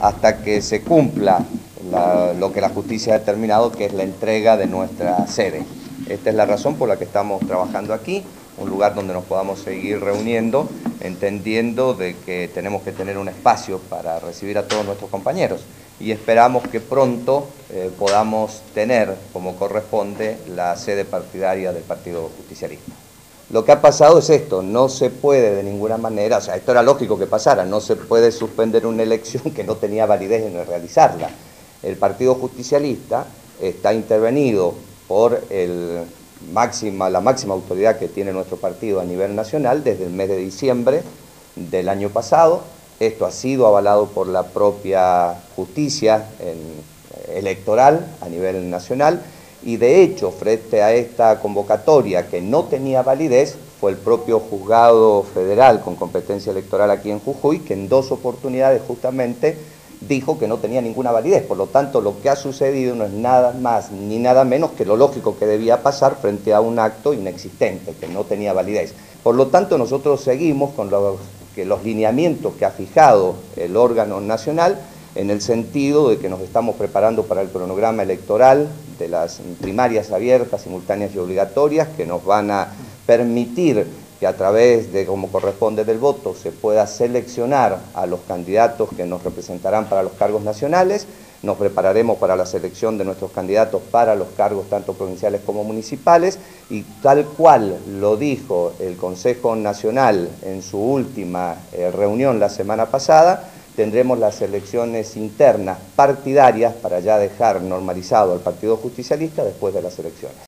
hasta que se cumpla lo que la justicia ha determinado, que es la entrega de nuestra sede. Esta es la razón por la que estamos trabajando aquí, un lugar donde nos podamos seguir reuniendo, entendiendo de que tenemos que tener un espacio para recibir a todos nuestros compañeros y esperamos que pronto eh, podamos tener, como corresponde, la sede partidaria del Partido Justicialista. Lo que ha pasado es esto, no se puede de ninguna manera, o sea, esto era lógico que pasara, no se puede suspender una elección que no tenía validez en realizarla. El Partido Justicialista está intervenido por el máxima, la máxima autoridad que tiene nuestro partido a nivel nacional desde el mes de diciembre del año pasado. Esto ha sido avalado por la propia justicia electoral a nivel nacional y de hecho frente a esta convocatoria que no tenía validez fue el propio juzgado federal con competencia electoral aquí en Jujuy que en dos oportunidades justamente dijo que no tenía ninguna validez. Por lo tanto, lo que ha sucedido no es nada más ni nada menos que lo lógico que debía pasar frente a un acto inexistente, que no tenía validez. Por lo tanto, nosotros seguimos con los, que los lineamientos que ha fijado el órgano nacional en el sentido de que nos estamos preparando para el cronograma electoral de las primarias abiertas, simultáneas y obligatorias, que nos van a permitir que a través de, como corresponde del voto, se pueda seleccionar a los candidatos que nos representarán para los cargos nacionales, nos prepararemos para la selección de nuestros candidatos para los cargos tanto provinciales como municipales. Y tal cual lo dijo el Consejo Nacional en su última eh, reunión la semana pasada, tendremos las elecciones internas partidarias para ya dejar normalizado al Partido Justicialista después de las elecciones.